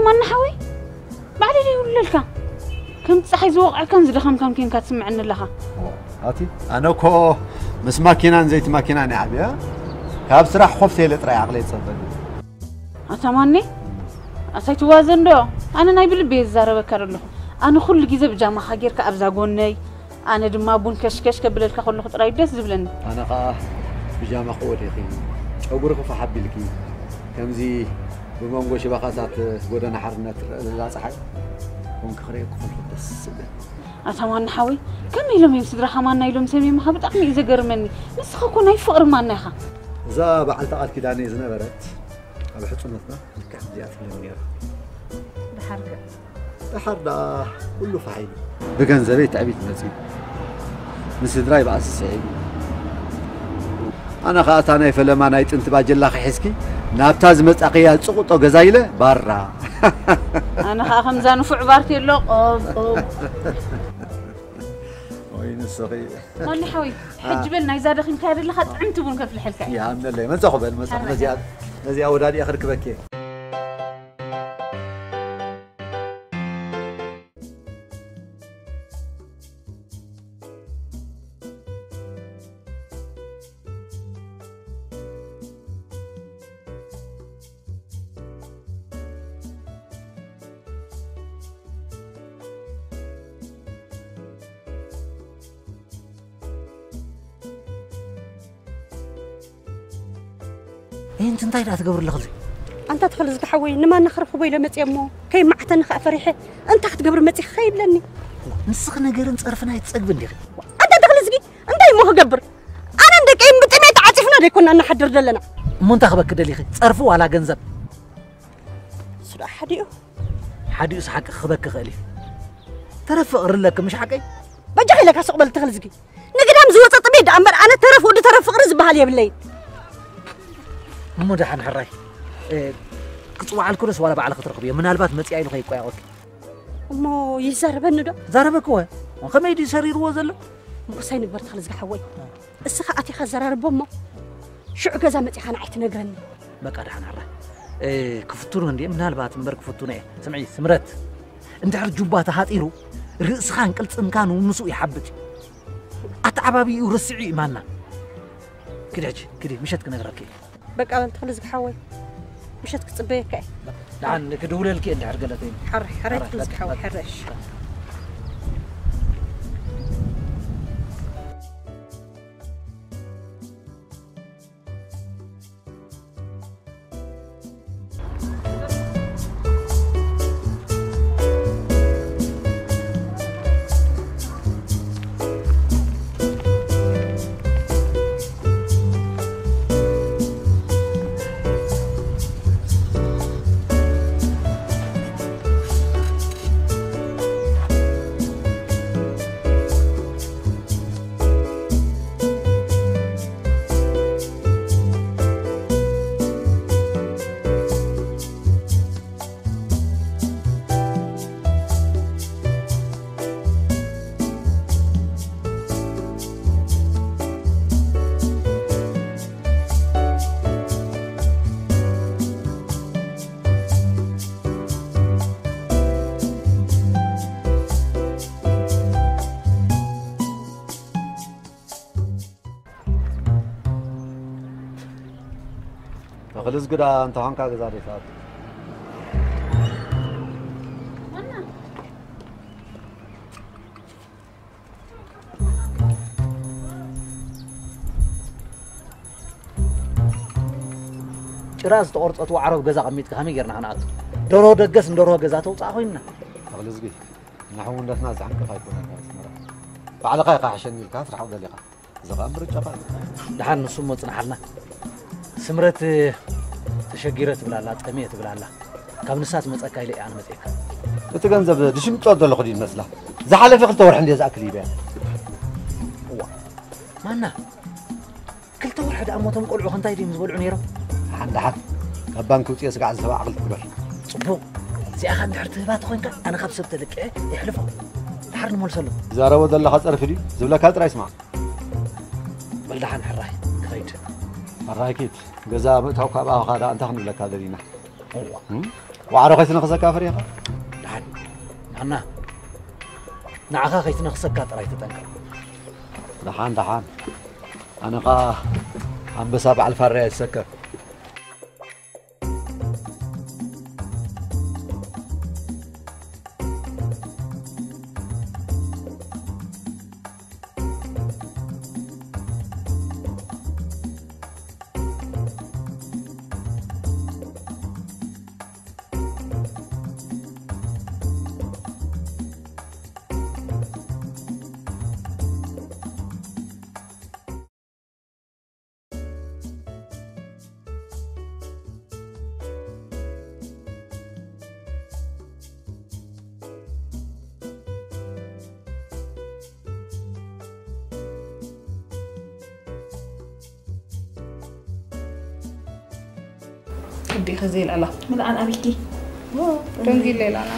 أتمنى حوي؟ بعد لي يقول لك. كم تصحي زوق كان زدخم كم كين كتسمعن لها. هاتي. أنا كو مس ماكينة زيت ماكينة نعبيها كاب سراح خفت هي لترى عقلي تصدق أتمنى؟ أسيتوازن دو؟ أنا ناي بالبيت زاربك له أنا كل جيزة بجامع خجير كأبزا قوني. أنا دما بون كشكش كبلت كخل خط رأي دس زبلن. أنا قا بجامع قولي أخي بمنغو شبكات غدنا حرنت لا صحي ونك خريق كل بس أتمنى حوي كم يلوم يمسدر خمان يلوم سمي ما خبط أخني إذا قرمني نسخة كون هاي فقر ما نخا إذا بعد تقال كداني زنبرت على حصنتنا كان جات مليونير بحرق بحر كله فحيل بجنزبي تعبيت نسيب مس دراي بأس سعيد أنا خاطر أنا فلما أنا يتنت باجل لخ نابتاز متأقيا تسقط جزايلة برا أنا خا خمزة نفع بارتي قوب وين الصغير مالي حوي حجبنا إذا دخل كار اللي خد عم تبون كيف الحلقة يا عم الله ما تاخذ ما انت انت لا تقبر لك أنت تخلص بحوي نما نخرب خبي لمت يمو كي معت نخ فريحة أنت حتقبر متي خيب لني نسخ ነገር እንጸርፍና ይትጸግብ እንዴ أنت تخلص بي أنت يمو قبر أنا عندك أي متميت عاطفنا دي كنا نحضر دلنا ምን ታኸበክ ደሊኺ ጸርፉ ዋላ ገንዘብ سلا حديو ሓዲኡ ስሓቂ ክኽበክ ክኽእል እዩ ተረፍቕር ለክ ምሽ ሓቀይ بجحي لك أسقبل تخلص بي نقدام زوات طبيعي أمر أنا ترف ودي ترف غرز بهال يبلي እሞ ድሓን ሕራይ ክፅዋዓልኩ ደስ ዋላ በዓል ክትረኽብ እዮ ምናልባት መፂኣ ኢሉ ከይቆያቆት أمو يزربن دو ዛረበክወ ከመይ ድ ሰሪርዎ ዘሎ مقصي نقبر تخلص بحوي السخاء أتي خزرار بومو شو جزا متي خان عيت نقرني በቃ ድሓን ሕራይ ክፍቱኑ እንዲ ምናልባት እምበር ክፍቱኑ እየ ስምዒ ስምረት እንድሕር ጁባ ተሃጢሩ ርእስኻን ቅልፅምካን ውንሱ ይሓብጥ ኣተዓባቢኡ ረሲዑ ኢማና ክዲ ሕጂ ክዲ ምሸት ክነግረኪ እየ بقى تخلص بحوي مشت كتصبيك ድሓን ክድውለልኪ እየ እንድሕር ገለ ተይኑ حر حر حرك، خلص گدا انت هون کا گزارے ساتھ۔ چراز تو اورت اتو عرب گزا قمیت کہ ہمیں گرنا ہنات درو دگس درو گزا تو صاحوینا خلص گئی نحو ندنا زعن کفای کو ناس مرا. بعد دقائق عشان الكاس راح أقول لك زغام برجع بعد دحان نصوم وتنحلنا سمرت ተሸጊረ ትብላላ ጠሚየ ትብላላ ካብ ንሳት መፀካ ኢለ እያ ንመፅካ እትገንዘብ ድሽምጦ ዘሎ ክዲ ይመስላ ዝሓለፈ ክልተ ወርሒ እንደ ዝኣክል ይብያ እዋ ማና ክልተ ወርሒ ደኣ ሞቶም ቆልዑ ክንታይ ድዮም ዝበልዑ ነይሮም ሓንዳሓት ካብ ባንኪ ውፅኦ ስጋዕ ዝሰባ ዓቕሊ ትግበር ፅቡቕ እዚኣኻ እንድሕር ትህባት ኮይንካ ኣነ ካብ ሰብ ተለቅዐ ይሕልፎ ድሓር ንመልሰሉ ዛረቦ ዘለካ ፀርፊ ድዩ ዝብለካ ጥራይ ስማዕ በልዳሓን ሕራይ مراكيت. جزاء متاو كاب أو أنت خنو لك هذا دينا. وعرو خيسنا خسا كافر يا خا نعم. نعم. نعم. أنا نعخا خيسنا خسا كات رايت تنكر دحان دحان. أنا قا عم بسابع الفرع السكر قدي خزيل الله من الآن أبيكي تنقي الليل أنا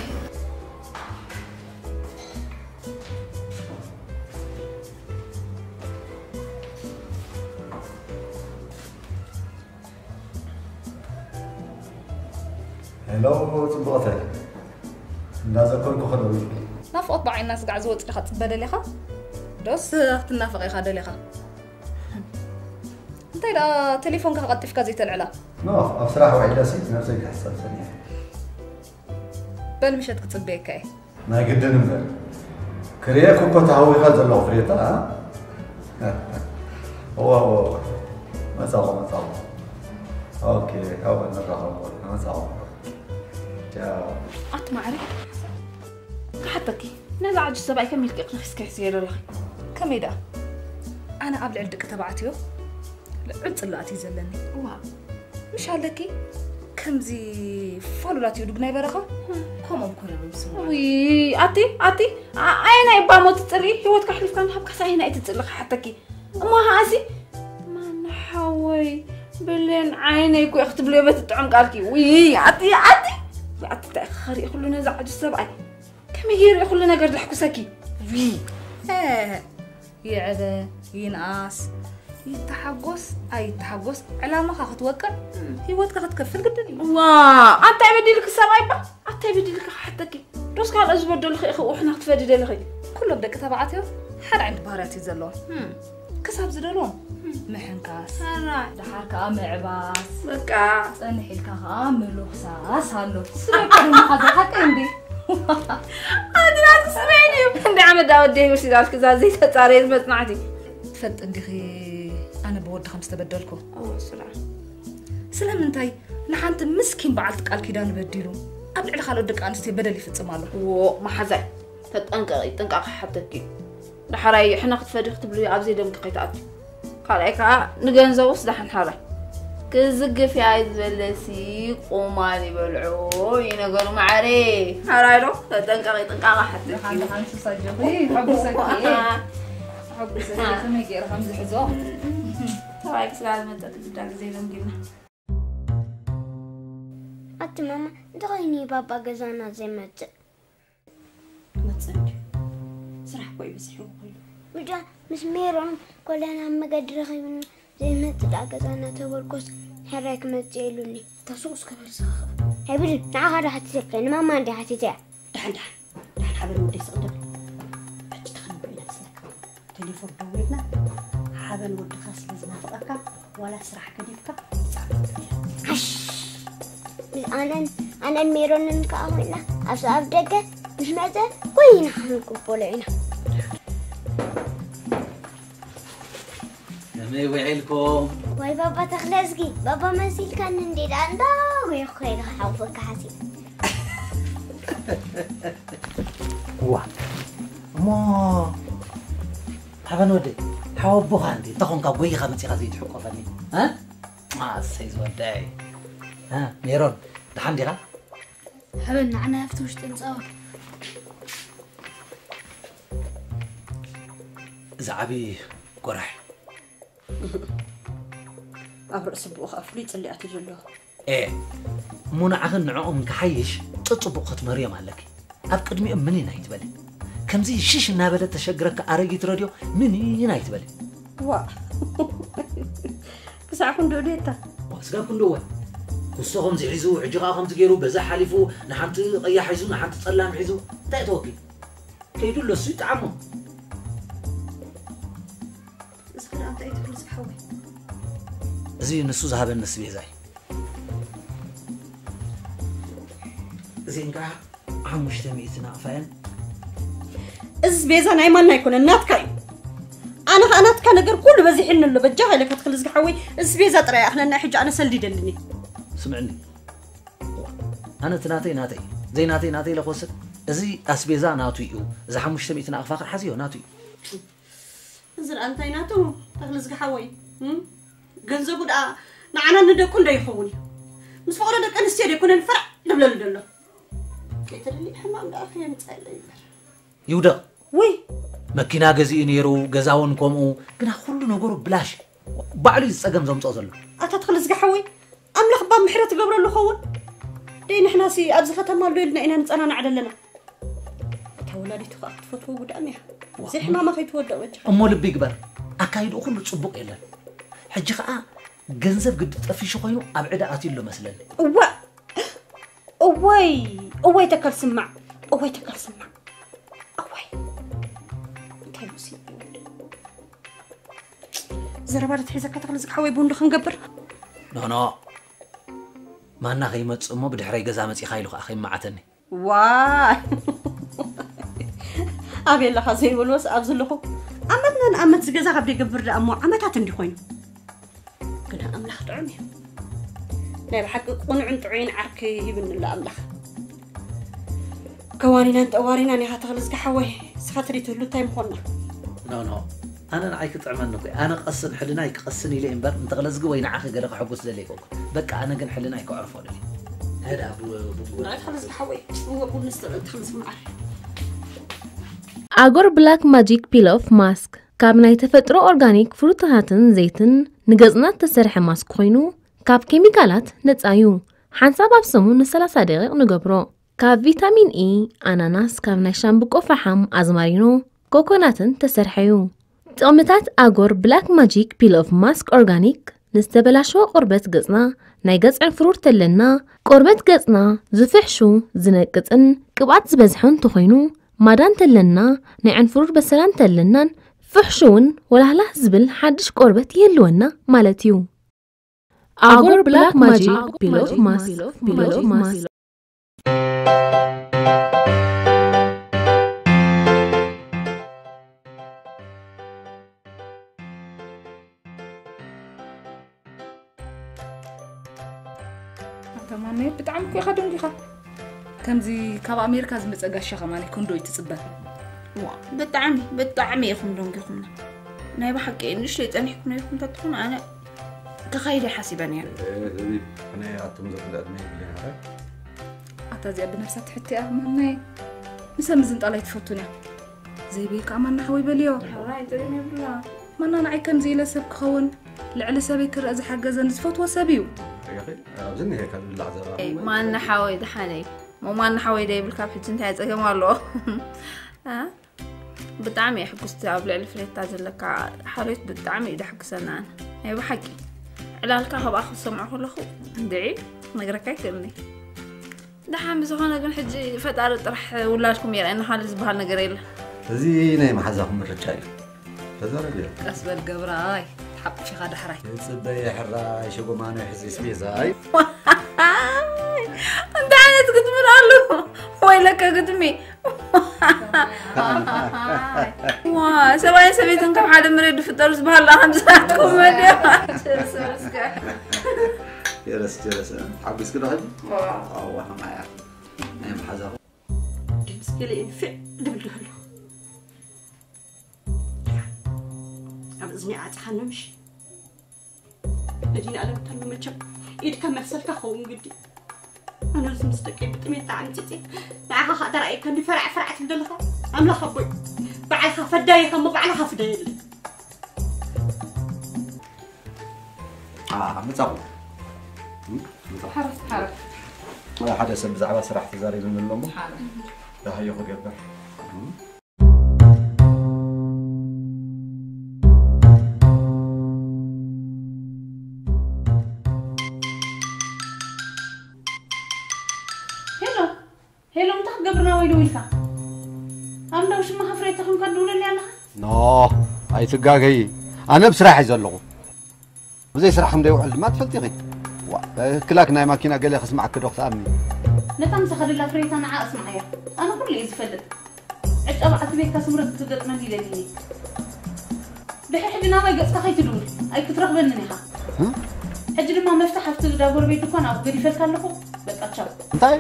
ሄሎ ፅቡቕተይ እንዳዘከርኩ ኸደው ናፍቆት በዓይና ስጋዕ ዝወፅእ ዲኻ ፅበ ደሊኻ ዶስ ክትናፍቕ ኢኻ ደሊኻ እንታይ ደኣ ቴሌፎንካ ቀጢፍካ ዘይተልዕላ نو بصراحه واحد لاسيت نفسك حصل ثاني بل مش تكتب كاي. ما قد نمر كرياك وكنت هاوي غاز الله فريطة ها؟ هو هو ما شاء الله ما شاء الله أوكي هاو نرجع ما شاء الله تشاو اطمع عليك حطتي نزع عجز تبعي كم يلقيق نخس كحسي يا كم إذا؟ أنا قبل عندك تبعتيو عدت اللاتي زلني. وها مش هلكي كمزي فالولات يدوق ناي برخة كم أبكر أنا وي أتي أتي أنا يبقى موت تري هو تكحلف كان حب كسا هنا يتتلق حتى كي. ما هاسي ما نحوي بلين عيني كو يخطب لي بس تعم قالكي وي أتي أتي. أتي تأخر يخلونا زعج السبعة كم يجير يخلونا قرد الحكوساكي وي. إيه يعذا ينقاس ይተሓጎስ ኣይተሓጎስ ዕላማኻ ክትወቅዕ ሂወትካ ክትከፍል ግድን እዩ ዋ ኣንታይ በዲልክ ሰብኣይ ባ ኣንታይ በዲልካ ክሓተኪ ዶስ ካልኦ ዝበደሉ ኽእ ውሕና ክትፈዲ ደልኺ ኩሎም ደቂ ተባዕትዮ ሓደ ዓይነት ባህርያት እዩ ዘለዎም ክሳብ ዝደልዎም ምሕንካስ ድሓር ከዓ ምዕባስ በቃ ፀንሕ ኢልካ ከዓ ምልኽሳስ ኣሎ ስለካ ድማ ሓዘሓቀ እንዴ ኣድናት ክስመዐኒ እዩ እንዲ ዓመት ዳወደይ ወሲዳልክ እዛ ዘይተፃረየ መፅናዕቲ ትፈልጥ እንዲኺ ኣነ ብወዲ ከም ዝተበደልኩ ኣዎ ስራሕ ስለምንታይ ንሓንቲ ምስኪን በዓልቲ ቃል ኪዳን በዲሉ ኣብ ልዕሊ ካልኦት ደቂ ኣንስትዮ በደል ይፍፅም ኣሎ ዎ ማሓዛይ ተጠንቀቂ ጥንቃቂ ሓተኪ ዳሕራይ ሕና ክትፈዲ ክትብልዩ ኣብዘይ ደምቂ ከይተኣትዩ ካልኣይ ከዓ ንገንዘቡስ ዳሓን ሓራይ ክዝግፍ እያ ዝበለሲ ቁማል ይበልዑ እዩ ነገሩ ማዕረ ሓራይ ዶ ተጠንቀቂ ጥንቃቂ ሓተኪ ከመይ ገይረ ከም ዝሕዞ ሰብኣይ ክስጋ ዝመፀ ትግዳ ግዜ ለምጊልና ኣቲ ማማ እንተኸይኒ ባባ ገዛና ዘይመፅእ መፅእ እንጂ ስራሕ ኮ እዩ በፂሑ ኮይኑ ብጫ ምስ ሜሮን ኮለና ኣብ መገዲ ረኺብና ዘይመፅእ ዳ ገዛና ተበልኮስ ሕራይ ክመፅእ የሉኒ ተሱቁስ ከበርሳ ኣይብልን ንዓኻ ዶ ሓቲተካ ንማማ እንዲ ሓቲተ እያ ድሓን ድሓን ድሓን ሓበን ወደይ ስቕደም ሕጂ ተኸንብዕ ኢና ስለካ ቴሌፎን ደዊልና هذا خاص لزنافقك ولا سرح كنفك. أنا أنا ميرون نقاوينا أصاب دقة مش وين حنكبوا لعنا وعيلكم. واي بابا تخلصكي بابا ما زيل كان ندير عندها ويخير حوفك حسي واه ما ሓሲብ እዋ እሞ ሓበን ወደይ ሓወቦኻ እንዴ እንተኾንካ ጎይኻ መፂኻ ዘይትሕቆፈኒ እሰይ ዝወዳይ ሜሮን ድሓን ዲኻ ሕበን ንዓና ኣብቲ ውሽጢ ንፃወት እዚ ዓብዪ ጎራሕ ኣብ ርእሲ ብኡ ከዓ ፍሉይ ፅሊኣት እዩ ዘለዎ ኤ እሞ ንዓኽን ንዕኦም ክሓይሽ ጥፅቡቕ ክትመርዮም ኣለኪ ኣብ ቅድሚኦም ምን ኢና ይትበለ كمزي شش نابلة تشجرك أرجيت تراديو من ينايت بلي وا كسا كندو ديتا واسقا كندو كسهم زعزو عجقاهم تجيرو بزح حلفو نحنت قيا حيزو نحنت طلام حيزو تا توكي كيدو لسو يتعمو زي نسو ذهب النسبي زي زين كه كا عمشتميتنا فاهم እዚ ቤዛ ናይ ማና ኣይኮነን ናትካ እዩ ኣነ ከዓ ናትካ ነገር ኩሉ በዚሕኒ ኣሎ በጃ ኢለ ከትክል ዝግሓወይ እዚ ቤዛ ጥራይ ኣኽለና ሕጂ ኣነ ሰልዲደልኒ ስምዕኒ ኣነ እቲ ናተይ ናተይ ዘይ ናተይ ናተይ ለክወስድ እዚ ኣስቤዛ ናቱ እዩ እዚ ሓሙሽተ ሚእትን ኣቕፋ ክር ሓዝዮ ናቱ እዩ እዚ ርአ እንታይ ናቱ ተክሊ ዝግሓወይ ገንዘቡ ደኣ ንዓና ንደቁ እንዶ ይኸውን እዩ ምስ ፈቅዶ ደቂ ኣንስትዮ ደይኮነን ፍራዕ ንብለሉ ደሎ ከይተደሊ ሕማም ደኣ ከየምፃለ ይበር ይውደቕ ወይ መኪና ገዚኡ ነይሩ ገዛውን ከምኡ ግና ኩሉ ነገሩ ብላሽ ባዕሉ እዩ ዝፀገም ዘምፅኦ ዘሎ ኣታ ተክሊ ዝግሓወይ ኣምላኽ ባ ምሕረት ትገብረሉ ኸውን ደይ ንሕና ሲ ኣብዚ ከተማ ኣሎ ኢልና ኢና ንፀናናዕ ደለና እታ ወላዲቱ ከዓ ክትፈትዎ ጉዳእኒ እያ ዘይ ሕማማ ከይትወደቕ በጃ እሞ ልቢ ይግበር ኣካይድኡ ኩሉ ፅቡቅ የለን ሕጂ ከዓ ገንዘብ ግዲ ጠፊሹ ኮይኑ ኣብ ዕዳ ኣትዩ ኣሎ መስለኒ እዋ እወይ እወይ ተከል ስማዕ እወይ ተከል ስማዕ እወይ እንታይ ሙሲብ ዘረባ ትሒዘካ ተክሊ ዝግሓወይ ቡንዱ ክንገብር ኖኖ ማና ከይመፅእ እሞ ብድሕረይ ገዛ መፂኻ ኢሉ ከዓ ከይመዓተኒ ዋይ ኣበይ ኣለኻ ዘይበልዎስ ኣብ ዘለኹ ዓመትና ንኣመት ዝገዛ ካብ ደይገብር ዳ እሞ ዓመታት እንዲ ኮይኑ ግና ኣምላኽ ጥዑም እዩ ናይ ብሓቂ ቁኑዕን ጥዑይን ዓርኪ ይብንላ ኣምላኽ ከዋኒናን ጠዋሪናን ኢኻ ተኽሊ ዝገሓወይ ስኻ ትሪትህሉ እንታይ ምኾንና ኖኖ ኣነ ንዓይ ክጥዕመኒ ኮይ ኣነ ቀስን ሕልናይ ክቐስን ኢለ እምበር እንተቕለዝጊ ወይ ንዓኺ ገለ ክሕጉስ ደለ ይኮንኩ በቃ ኣነ ግን ሕልናይ ክዕርፎ ደለ هذا ابو ابو ንዓይ ተኽሊ ዝገሓወይ እወ ቡን ተኽሊ ዝመዓር ኣጎር ብላክ ማጂክ ፒል ኦፍ ማስክ ካብ ናይ ተፈጥሮ ኦርጋኒክ ፍሩታታትን ዘይትን ንገጽና እተሰርሐ ማስክ ኮይኑ ካብ ኬሚካላት ነፃ እዩ ሓንሳብ ኣብ ስሙ ን30 ደቂቕ ንገብሮ ካብ ቪታሚን ኢ ኣናናስ ካብ ናይ ሻምብቆ ፈሓም ኣዝማሪኖ ኮኮናትን ተሰርሐ እዩ ጥቕምታት ኣጎር ብላክ ማጂክ ፒል ኦፍ ማስክ ኦርጋኒክ ንዝተበላሸወ ቆርበት ገጽና ናይ ገጽ ዕንፍሩር ተለና ቆርበት ገጽና ዝፍሕሹ ዝነቅፅን ቅብኣት ዝበዝሖን እንተኮይኑ ማዳ እንተለና ናይ ዕንፍሩር በሰላ እንተለናን ፍሕሹ እውን ወላህላህ ዝብል ሓድሽ ቆርበት ይህልወና ማለት እዩ ኣጎር ብላክ ማጂክ ፒል ኦፍ ማስክ ፒል ኦፍ ማስክ بتعم كي خدون كي خا كم زي كاب أمريكا زم تزعش خمالي كون دوي تصبر وا بتعمي بتعمي يخم لون كي خمنا نايب حكي إنش ليت أنا حكم يخم تدخل أنا تخيلي حسبني أنا أتم زك الأدمي بلي هذا أتزي أبن نفسات حتى أهمنا مثل مزن طلعت فتونة زي بيك عمان نحوي بليو هاي تريني بلا ما أنا نعي كم زي لسه بخون لعل سبيك رأز حاجة زن فتوة سبيو يا أخي أظن هيك اللحظة ማና ሓወይ ድሓነይ ሞ ማና ሓወይ ደ ይብልካ ብሕጂ እንታይ ፀገም ኣለዎ አ? ብጣዕሚ እየ ሕጉስቲ ኣብ ልዕሊ ፍሬታ ዘለካ ሓልዮት ብጣዕሚ እዩ ደሕጉሰና ኣነ ናይ ብሓቂ ዕላልካ ካብኣ ክሰምዖ ከለኹ እንድዒ ነገረካ ይክእልኒ ድሓን ብዝኾነ ግን ሕጂ ፈጣሪ ጥራሕ ውላድኩም የርአና ካልእ ዝበሃል ነገር የለ زي نايم حزاكم الرجال تزرب يا ቀስ በል ገብራይ ሓብሽኻ ዳሕራይ ፅበየ ሕራ ሸጎማነ ሕዚ ስቤዛ ኣይ እንታይ ዓይነት ግጥምን ኣሉ ወይ ለከ ግጥሚ ሰብኣይን ሰበይትን ካብ ሓደ መሬት ዝፍጠሩ ዝበሃል ከምዝናትኩም መድያ ጀረስ ጀረስ ሓጒስክ ዶኸ ዋሕማያ ናይ ምሓዛ ድምፂ ገሊአ ንፍዕ ድብል ድህሉ እዝኒ ኣፅሓንምሽ ነዲን ኣለብተሉ መቸም ኢድካ መፍሰልካ ኸውን ግዲ ኣነ ዚ ምስ ደቂ ብጥሜታ ዓንፅፂ ንዓኻ ኸ ተራእየካ ንፈርዕ ፍርዓት ዘለኻ ኣምላኽ ኣቦይ ባዕልኻ ፈዳየካ እሞ ባዕልኻ ፍዳየለ መፃቑ ሓደ ሰብ ብዛዕባ ስራሕ ተዛሪብን ኣሎ ሞ ዳሃዮ ክገብር እንዳ ውሽማ ሃፍሬታ ኮንካ ትድውለኒ ኣለኻ ኖ ኣይትጋገይ ኣነ ብስራሕ እዩ ዘለኹ ብዘይ ስራሕ ከም ደይውዕል ድማ ትፈልጢ ኢኺ ክላክ ናይ ማኪና ገለ ክስማዓክ ዶ ክትኣምኒ ነታ ምሰኸድላ ፍሬታ ንዓ እስማዕ እያ ኣነ ኩሉ እየ ዝፈልጥ ዕጫ በዓልቲ ቤትካ ስምረት ክትገጥመኒ ኢለኒ ድሕሪ ናባይ ገፅካ ከይትድውል ኣይ ክትረኽበንን ኢኻ ሕጂ ድማ መፍታሕ ኣብቲ ዳ ጎረቤት ድኳን ኣብኡ ገዲፈልካ ኣለኹ በቃ ቻው እንታይ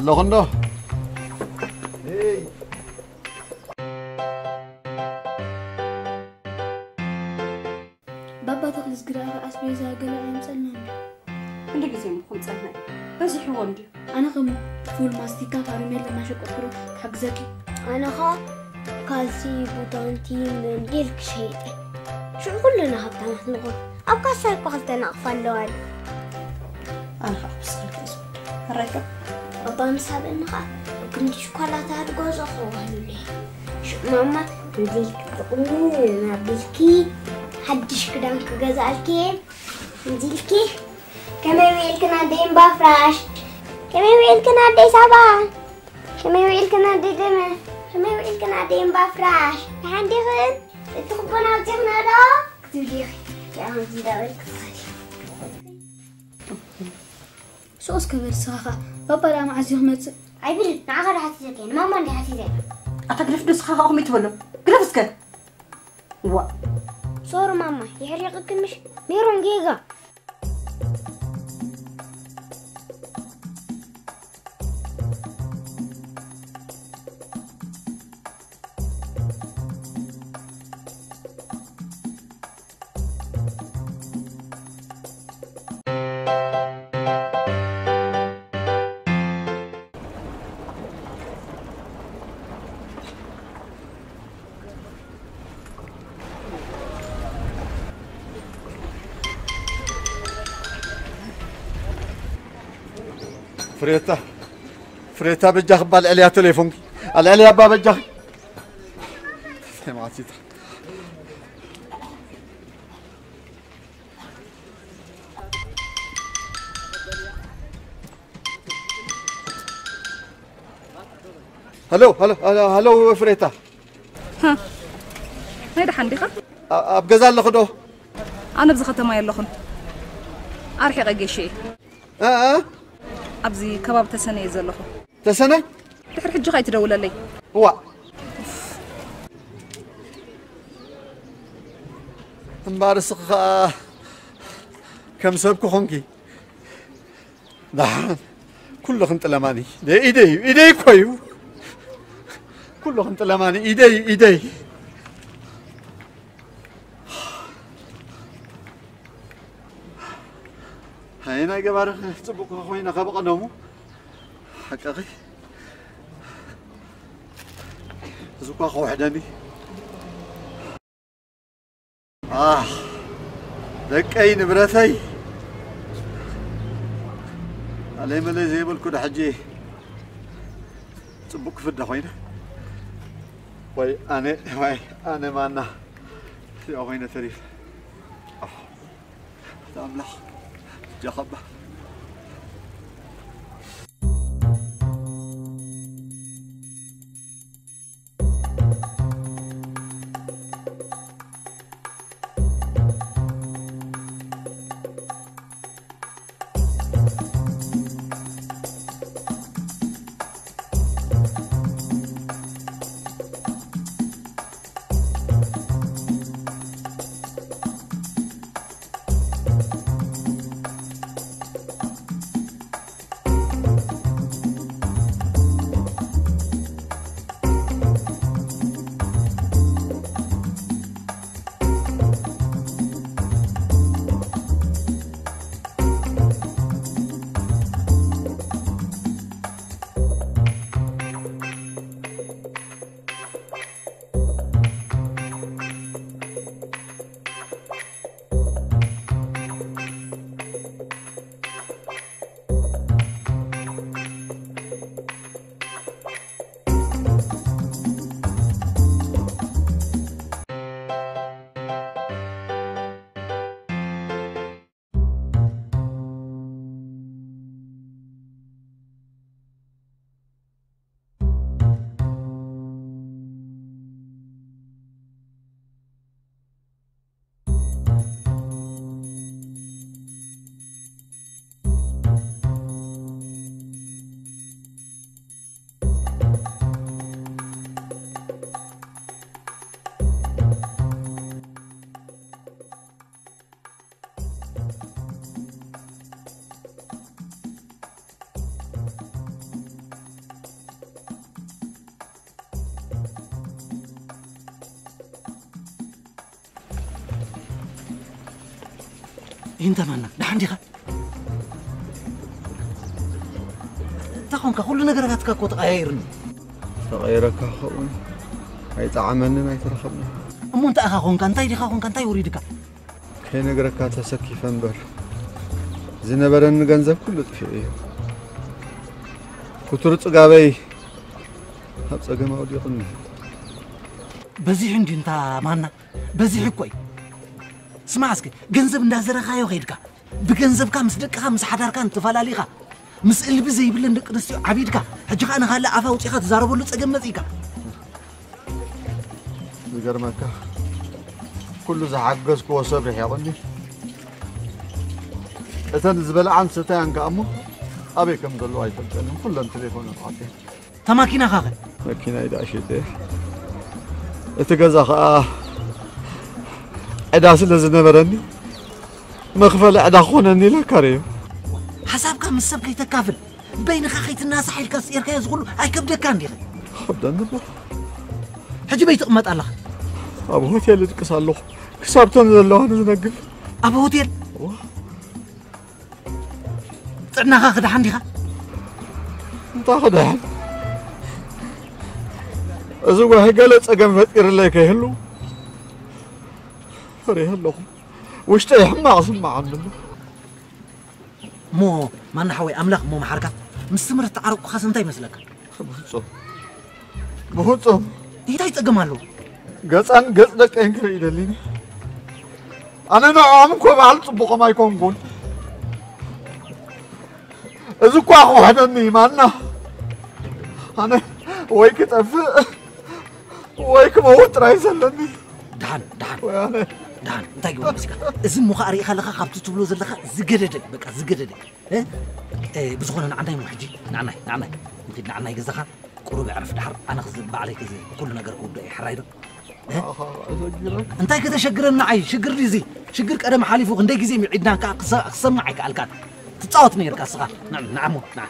നല്ല കൊണ്ടോ بابا تخلص قراءة أسبيزة قلع يمسلنا كل جزء مخمسة هنا بس حوند أنا غم فول ماستيكا فارميل لما شك أخرو حق زكي أنا خا كالسي بوتانتي من جيرك شيء شو كلنا هبتا نحن أبقى سايق وقتنا أخفان لوال. أنا خا بس خلق أسبوع هركب ከዓ ክንዲ ሽኳላታ ድገዞ ክውህሉለ ሽዑ ማማ መንዲል ክትቕኒ ናቢልኪ ሓድሽ ክዳን ክገዛእልኪ እንዚልኪ ከመይ ውዒልክና ደይ እምባ ፍራሽ ከመይ ውዒልክና ደይ ሳባ ከመይ ውዒልክና ደይ ደመ ከመይ ውዒልክና ደይ እምባ ፍራሽ ንሓንዲኽን እቲ ክቦና ኣብዚኽና ዶ ክትብል ኢኺ ከምዚ ዳበል ክፋል ሶስ بابا لا ما عزيهم يتسل عيب لي ما عغر عتي ذاك يعني ما مان لي عتي ذاك أتا قلف نسخة أخو ميت بلو قلف سكت وا. صور ماما يحرق كمش ميرون جيجا فريتا فريتا بجاخ بالعليا تليفونك العليا با بجاخ ما عطيتها هلو هلو هلو هلو فريتا ናይ ድሓን ዲኻ ኣብ ገዛ ኣለኹ ዶ ኣነ ብዚ ከተማ የለኹን ኣርሒቐ ጌሽ እየ እ እ ኣብዚ ከባቢ ተሰነ እየ ዘለኹ ተሰነይ ድሕሪ ሕጂ ኸ ይትደውለለይ هو እምበር እስኺ ከዓ ከም ሰብ ክኾንኪ ድሓን ኩሉ ክንጥለማኒ ኢደይ ኢደይ እኮ እዩ ኩሉ ክንጥለማኒ ኢደይ ኢደይ هاي ناي جبار تبوك خوينا نخبق نومو. حققي زوكا خو حدامي آه. دكاي نبرتي علي ملي زي بالكود حجي. تبوك في خوينا وي أنا وي أنا مانا. يا خوينا تريف آه. تاملح مانا hintermannag. Dandira. تاخونك كل نجراتك كو تغيرني تغيرك خون هاي تعملنا ما يترخبنا أمو أنت أخا خونك أنت يدي خونك أنت يريدك كي نجرك تسكي فنبر. زين برن جنزب كله تفيه كترت قابي هبس أجمع ودي قلنا بزيح أنت مانا. بزيح كوي. ስማዕ እስኪ ገንዘብ እንዳዘረኻዮ ከይድካ ብገንዘብካ ምስ ደቅኻ ምስ ሓዳርካ እንትፈላሊኻ ምስ እልቢ ዘይብለን ደቂ ኣንስትዮ ዓቢድካ ሕጂ ከዓ ንኻልእ ኣፋ ውፂኢኻ ትዛረበሉ ፀገም መፂኢካ ዝገርመካ ኩሉ ዝሓገዝክዎ ሰብ ርሕቑኒ እተን ዝበልዓን ሰታያን ከዓ እሞ ኣበይ ከም ዘለዎ ኣይፈልጠንን ኩለን ቴሌፎን ኣጥዓተ ተማኪናኻ ኸ መኪና ኢዳ ሽጠ እቲ ገዛ ከዓ أدا سلا زدنا براني ما خفى لا أدا خونني لا كريم. حسابك من السب كيتكافل بين خيت الناس حي الكاسير حيل كسير كيز كبدا كان عندي خبدا نبا حجي بيت قمت الله. أبو هوتيل يدقص الله كسابتن أنا نزنقف. أبو هوتيل. طعناها خد خا انت خد عندي ازوا هقلت اجن فطير لك كيهلو. فريها اللغم واشتايح ما معلم مو ما نحوي أملاق مو محركة. مستمر تعرق خاص انتاي مسلك. بهوصو بهوصو إيه تاي اقمالو قص أن قص لك إنكر إدليني أنا نعم كو بعل تبقى ما يكون قول. ازو كو أخو حدا نيمانا أنا ويك تفق. ويك موت رايزلني. دحن دحن ويانا ድሓን እንታይ ግባ መሲካ እዚ እሞ ከዓ ርኢኻ ኣለኻ ካብቲ ትብሎ ዘለኻ ዝገደደ በቃ ዝገደደ እ? እ፣ ብዝኾነ ንዓናይ ሞ ሕጂ ንዓናይ ንዓናይ እንከድ ንዓናይ ገዛኻ ቁሩብ ዕርፍ ድሓር ኣነ ክዝ ባዕለይ ክዝ ኩሉ ነገር ክውድእ እዩ ሕራይ ዶ ኣሰጊረክ እንታይ ከተሸግረኒ ንዓይ ሽግር ድዚ ሽግር ቀደም ሓሊፉ ክንደይ ግዜ ሚዒድና ከዓ ክሰ- ክሰማዕ ኣይከኣልካን ትፃወት ነርካ ስኻ ንዓሞ ንዓ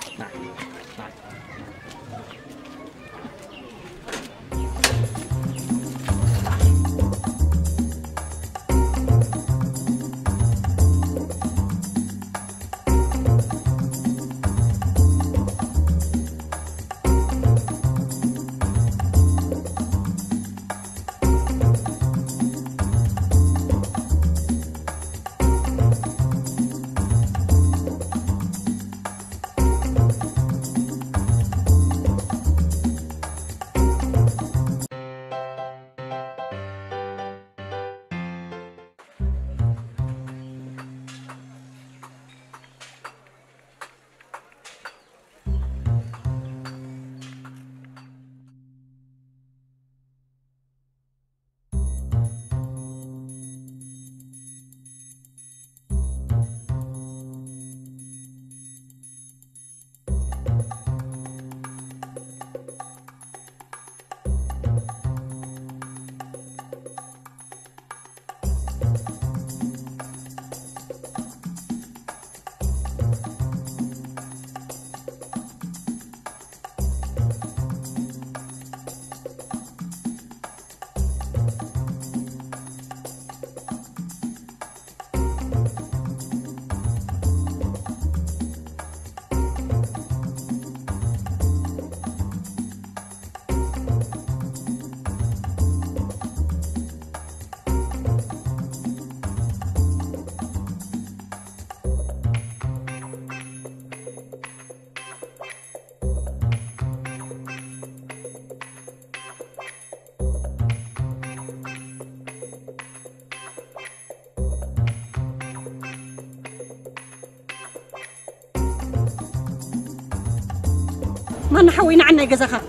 من نحوينا عنا جزاها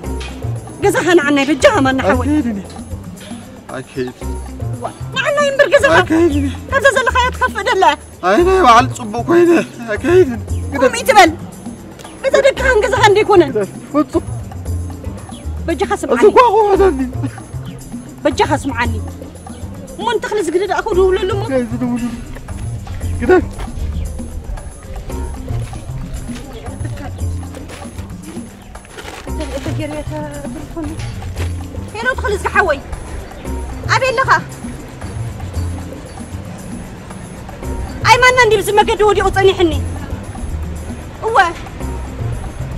جزاها عنا رجعها من نحوي. أكيد. نعنا ينبر جزاها أكيد. هذا زل خيات خف دلا أينا وعلى صبوك هنا أكيدني قوم يتبل إذا دك عن جزاها عندي كنا بجي معني عني أسوقه هذا بجي خسم عني ما انت خلص قدر أخو دولا لما كده تديري بالفم. هنا ادخل اسك حوي. أبي لك أي ما نندي بزما قد ودي اوصني حني. هو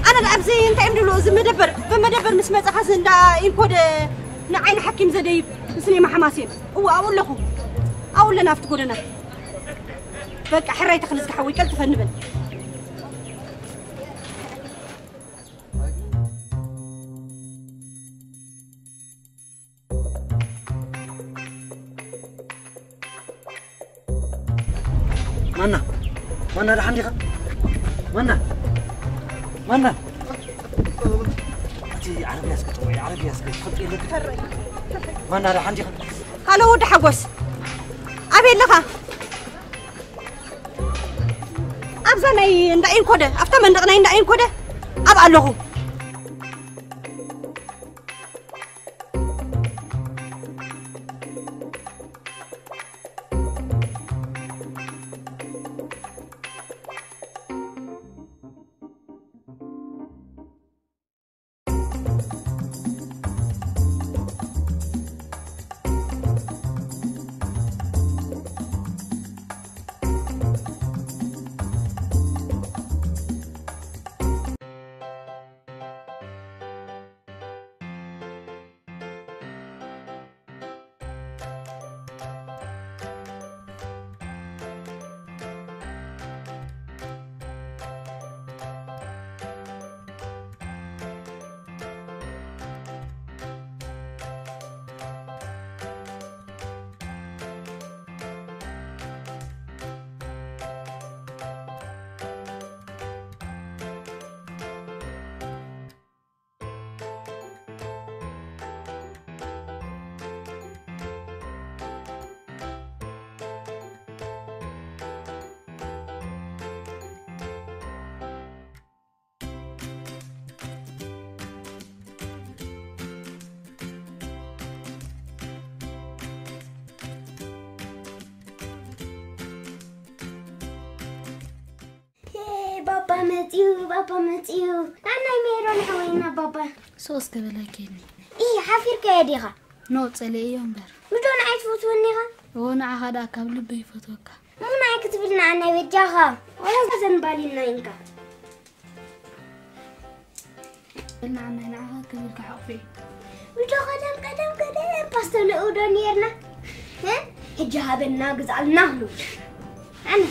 أنا ابزي أنت امدلو زي مدبر بمدبر مس مص حسن دا انكود نعين حكيم زديب اسني ما حماسين. هو أقول لكم. أقول لنا أفتقدنا. بقى حريتك نسك حوي. قلت فنبل mana? Mana ada handi kan mana? Mana? عربي اسكت عربي اسكت وأنا راح عندي هلا ود حقوس ابي لك ابزا ناي نداين كوده افتمن دقناي نداين كوده اب الله መፅዩ ባባ መፅዩ ናናይ ሜሮን ሓወይና ባባ ሶስት ገበላኬኒ ኢ ሓፊርካየ ዲኻ ነውፀለ እዮ እምበር ምዶ ንዓይ ትፈትወኒ ኢኻ ዎ ንዓኻ ዳ ካብ ልበይ ይፈትወካ ሙናይ ክትብል ንዓናይ በጃኻ ወላ ዘንባሊና ኢንካ ንዓናይ ንዓኻ ክብልካ ሓቑፊ ምዶ ቀደም ቀደም ቀደም ፓስተልኡ ዶ ነርና ሕጂ ሃበና ግዛልና ክሉ ኣነ